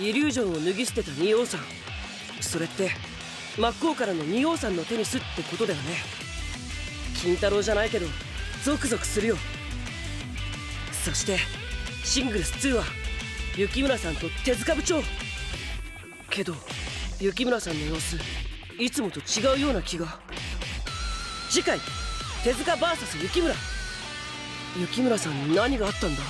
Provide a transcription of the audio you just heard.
イリュージョンを脱ぎ捨てた仁王さん。それって真っ向からの仁王さんのテニスってことだよね。金太郎じゃないけどゾクゾクするよ。そしてシングルス2は雪村さんと手塚部長。けど雪村さんの様子いつもと違うような気が。次回手塚 VS 雪村。雪村さんに何があったんだ？